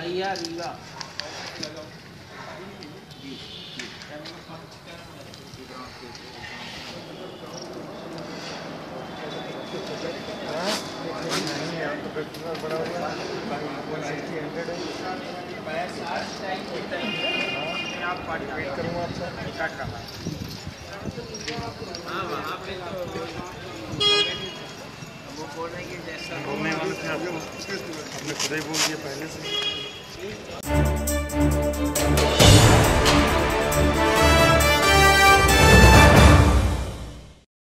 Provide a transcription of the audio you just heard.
मैया रीवा। हाँ वहाँ पे तो वो बोल रहे हैं कि जैसा बोलने वाले आपने खुद ही बोल दिया पहले से?